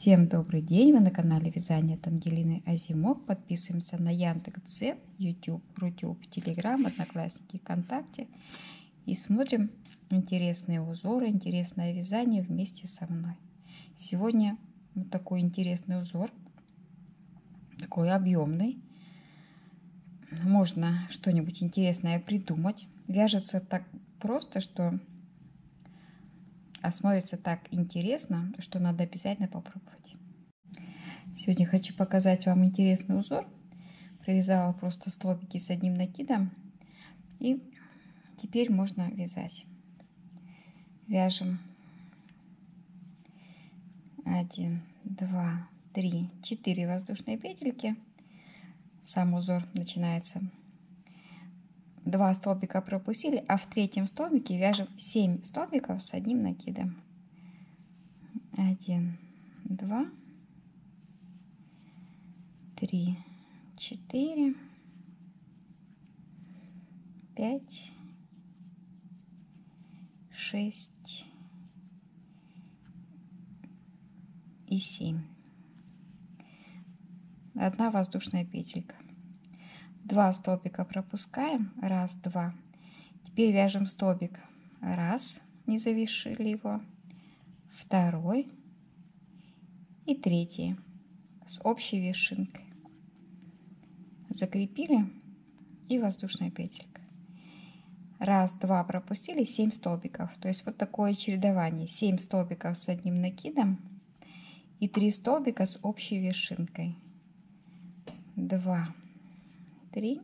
Всем добрый день! Вы на канале Вязание от Ангелины Азимок. Подписываемся на Яндекс.Дзен, YouTube, Рутюб, Телеграм, Одноклассники, ВКонтакте. И смотрим интересные узоры, интересное вязание вместе со мной. Сегодня вот такой интересный узор, такой объемный. Можно что-нибудь интересное придумать. Вяжется так просто, что а смотрится так интересно, что надо обязательно попробовать. Сегодня хочу показать вам интересный узор. Провязала просто столбики с одним накидом. И теперь можно вязать. Вяжем 1, 2, 3, 4 воздушные петельки. Сам узор начинается 2 столбика пропустили, а в третьем столбике вяжем 7 столбиков с одним накидом. 1, 2, 3, 4, 5, 6 и 7. Одна воздушная петелька. Два столбика пропускаем. Раз, два. Теперь вяжем столбик. Раз, не завершили его. Второй и третий с общей вершинкой. Закрепили и воздушная петелька. Раз, два пропустили, 7 столбиков. То есть вот такое чередование. 7 столбиков с одним накидом и 3 столбика с общей вершинкой. 2, три,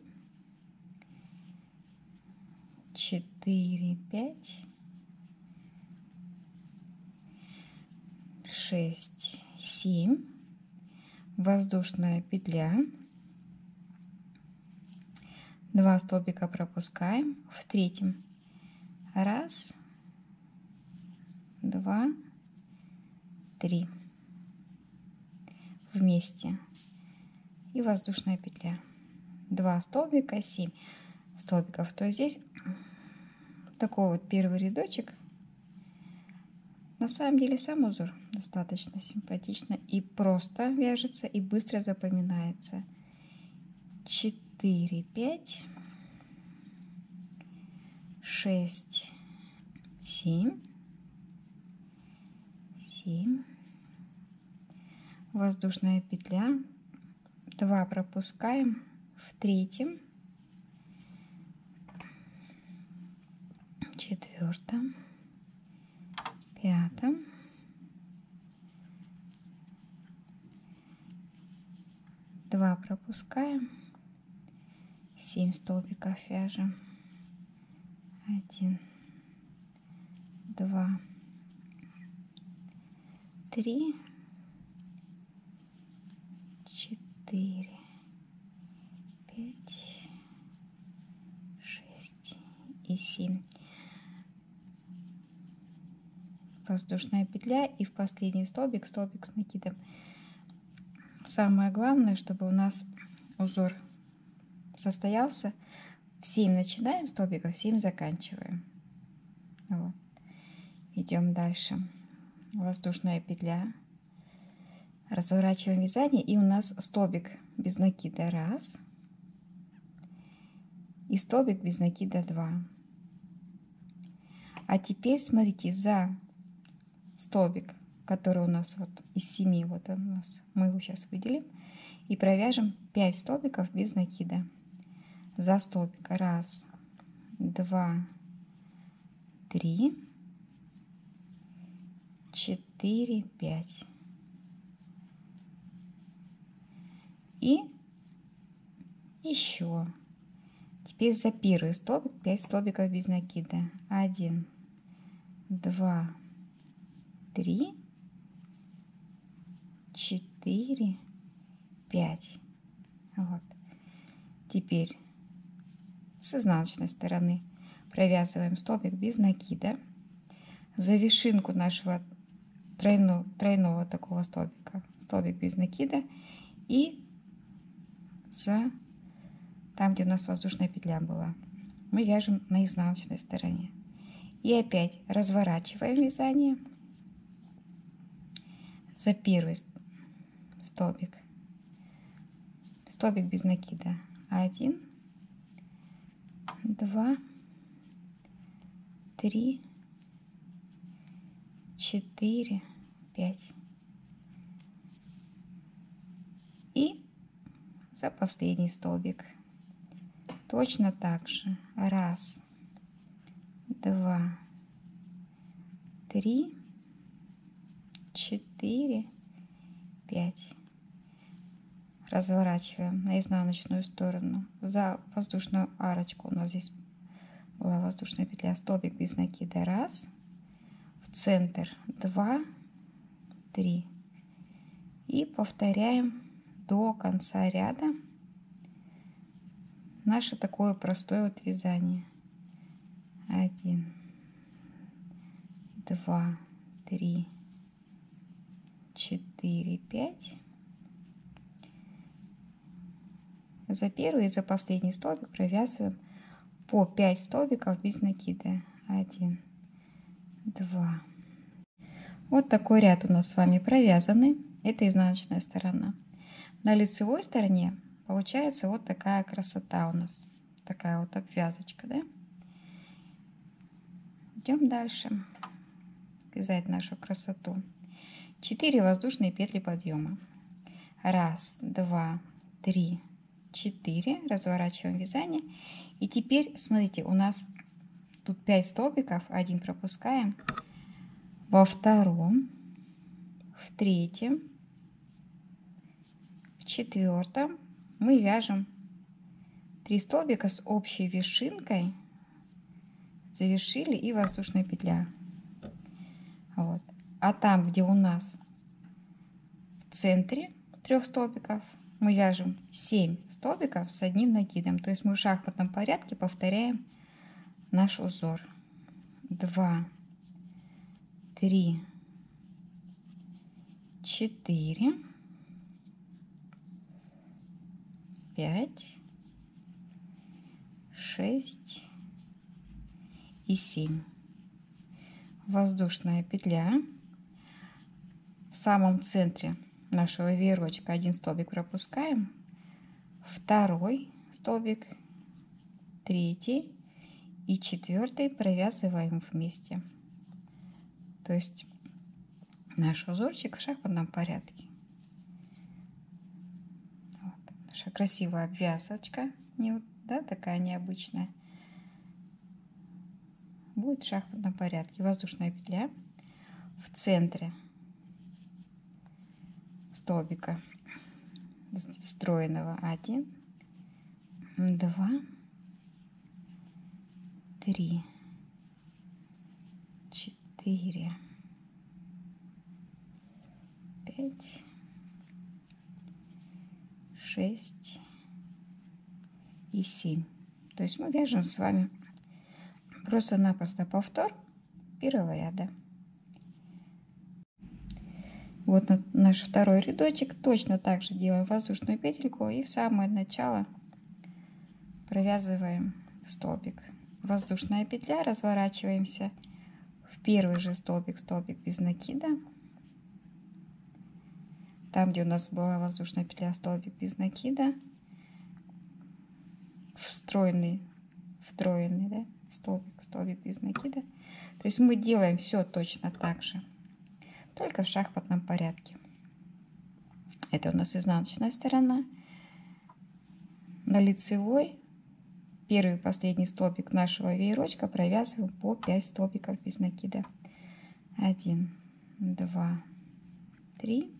четыре, пять, шесть, семь, воздушная петля, два столбика пропускаем. В третьем, раз, два, три, вместе. И воздушная петля. 2 столбика, 7 столбиков, то здесь такой вот первый рядочек. На самом деле сам узор достаточно симпатично и просто вяжется и быстро запоминается. 4, 5, 6, 7, 7, воздушная петля, 2 пропускаем, третьем, четвертом, пятом, два пропускаем, семь столбиков вяжем, один, два, три, четыре, 7 воздушная петля и в последний столбик столбик с накидом. Самое главное чтобы у нас узор состоялся. В 7 начинаем столбиков 7 заканчиваем. Вот. идем дальше. Воздушная петля. Разворачиваем вязание и у нас столбик без накида раз. И столбик без накида 2 а теперь смотрите, за столбик, который у нас вот из 7, вот он у нас, мы его сейчас выделим, и провяжем 5 столбиков без накида. За столбик. Раз, два, три, четыре, пять. И еще. Теперь за первый столбик 5 столбиков без накида. Один, два, три, четыре, пять. Вот. Теперь с изнаночной стороны провязываем столбик без накида. За вершинку нашего тройного, тройного такого столбика столбик без накида и за там, где у нас воздушная петля была, мы вяжем на изнаночной стороне. И опять разворачиваем вязание. за первый столбик. Столбик без накида. 1 2 3 4 5 и за последний столбик. Точно так же. Раз два три четыре пять. Разворачиваем на изнаночную сторону. За воздушную арочку у нас здесь была воздушная петля. Столбик без накида. Раз. В центр. 2 3 и повторяем до конца ряда наше такое простое вот вязание 1 2 3 4 5 за первый и за последний столбик провязываем по 5 столбиков без накида. 1 2 вот такой ряд у нас с вами провязанный. Это изнаночная сторона. На лицевой стороне получается вот такая красота у нас. Такая вот обвязочка да идем дальше. Вязать нашу красоту. 4 воздушные петли подъема раз два три 4, разворачиваем вязание. И теперь, смотрите, у нас тут 5 столбиков, один пропускаем. Во втором, в третьем, в четвертом мы вяжем 3 столбика с общей вершинкой, завершили и воздушная петля. Вот. А там, где у нас в центре трех столбиков, мы вяжем 7 столбиков с одним накидом. То есть мы в шахматном порядке повторяем наш узор. 2, 3, 4, 5, 6 и 7. Воздушная петля в самом центре нашего веерочка один столбик пропускаем, второй столбик, третий и четвертый провязываем вместе. То есть наш узорчик в шахматном порядке. Вот. Наша красивая обвязочка, не, да, такая необычная. Будет в шахматном порядке. Воздушная петля в центре столбика встроенного 1 2 3 4 5 6 и 7 то есть мы вяжем с вами просто-напросто повтор первого ряда вот наш второй рядочек. Точно так же делаем воздушную петельку и в самое начало провязываем столбик. Воздушная петля, разворачиваемся в первый же столбик, столбик без накида. Там, где у нас была воздушная петля, столбик без накида. Встроенный, втроенный, да, столбик, столбик без накида. То есть мы делаем все точно так же только в шахматном порядке. Это у нас изнаночная сторона. На лицевой первый и последний столбик нашего веерочка провязываем по 5 столбиков без накида. 1, 2, 3,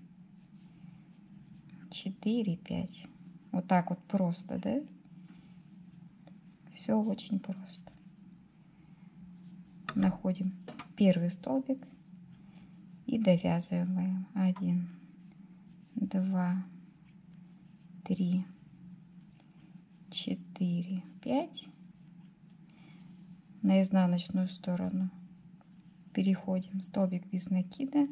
4, 5. Вот так вот просто, да? Все очень просто. Находим первый столбик и довязываем. 1 2 3 4 5 на изнаночную сторону переходим. Столбик без накида.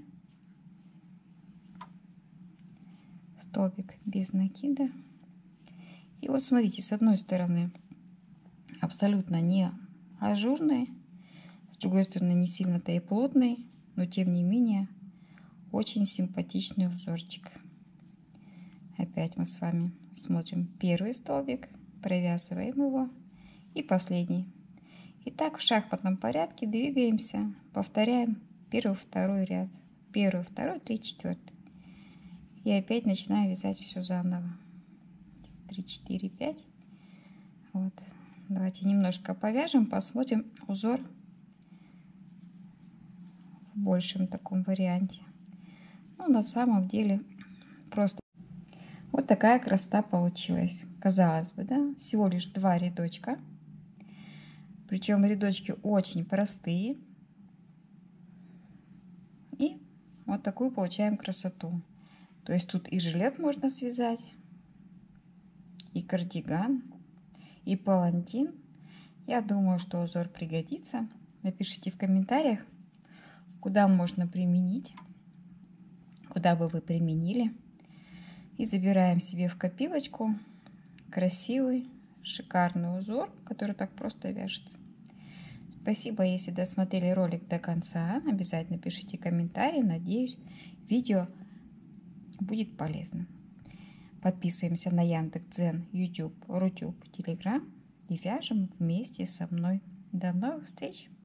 Столбик без накида. И вот смотрите с одной стороны абсолютно не ажурный с другой стороны не сильно-то и плотный но тем не менее Очень симпатичный узорчик. Опять мы с вами смотрим первый столбик, провязываем его и последний. И так в шахматном порядке двигаемся, повторяем первый, второй ряд. Первый, второй, три, четвертый. И опять начинаю вязать все заново. 3, 4, 5. Вот. Давайте немножко повяжем, посмотрим узор в большем таком варианте. Ну, на самом деле, просто вот такая красота получилась. Казалось бы, да, всего лишь два рядочка. Причем рядочки очень простые. И вот такую получаем красоту. То есть тут и жилет можно связать, и кардиган, и палантин. Я думаю, что узор пригодится. Напишите в комментариях, куда можно применить, куда бы вы применили. И забираем себе в копилочку красивый, шикарный узор, который так просто вяжется. Спасибо, если досмотрели ролик до конца. Обязательно пишите комментарии. Надеюсь, видео будет полезным. Подписываемся на Яндекс.Дзен, YouTube, Рутюб, Телеграм и вяжем вместе со мной. До новых встреч!